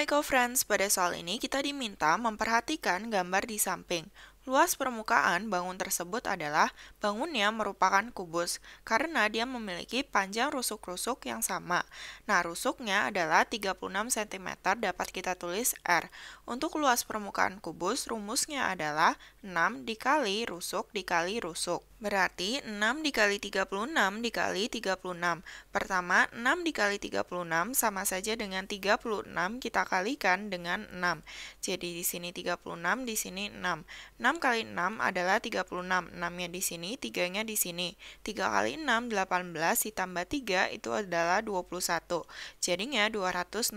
Hai co-friends, pada soal ini kita diminta memperhatikan gambar di samping. Luas permukaan bangun tersebut adalah bangunnya merupakan kubus karena dia memiliki panjang rusuk-rusuk yang sama. Nah, rusuknya adalah 36 cm dapat kita tulis R. Untuk luas permukaan kubus, rumusnya adalah 6 dikali rusuk dikali rusuk. Berarti 6 dikali 36 dikali 36. Pertama, 6 dikali 36 sama saja dengan 36 kita kalikan dengan 6. Jadi di sini 36, di sini 6. 6 kali 6 adalah 36. 6-nya di sini, 3-nya di sini. 3 kali 6, 18, ditambah 3 itu adalah 21. Jadinya 216.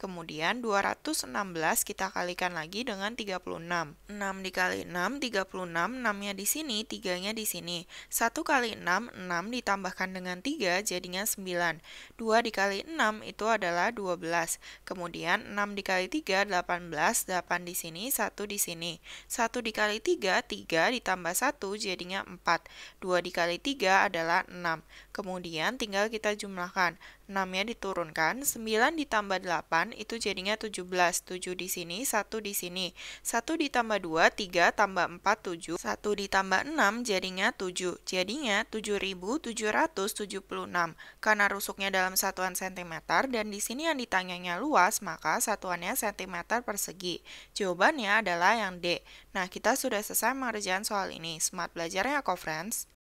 Kemudian 216 kita kalikan lagi dengan 36. 6 dikali 6, 36. 6-nya di sini, 3-nya di sini. 1 kali 6, 6 ditambahkan dengan 3 jadinya 9. 2 dikali 6 itu adalah 12. Kemudian 6 dikali 3, 18. 8 di sini, 1 di sini. 1 dikali 3, 3 ditambah 1 jadinya 4. 2 dikali 3 adalah 6. Kemudian tinggal kita jumlahkan. 6-nya diturunkan, 9 ditambah 8 itu jadinya 17. 7 di sini, 1 di sini. 1 ditambah 2, 3 tambah 4, 7. 1 ditambah 6 jadinya 7. Jadinya 7776. Karena rusuknya dalam satuan cm dan di sini yang ditanyanya luas, maka satuannya cm persegi. Jawabannya adalah yang D. Nah, kita sudah selesai mengerjakan soal ini. Semangat belajarnya, kok, friends!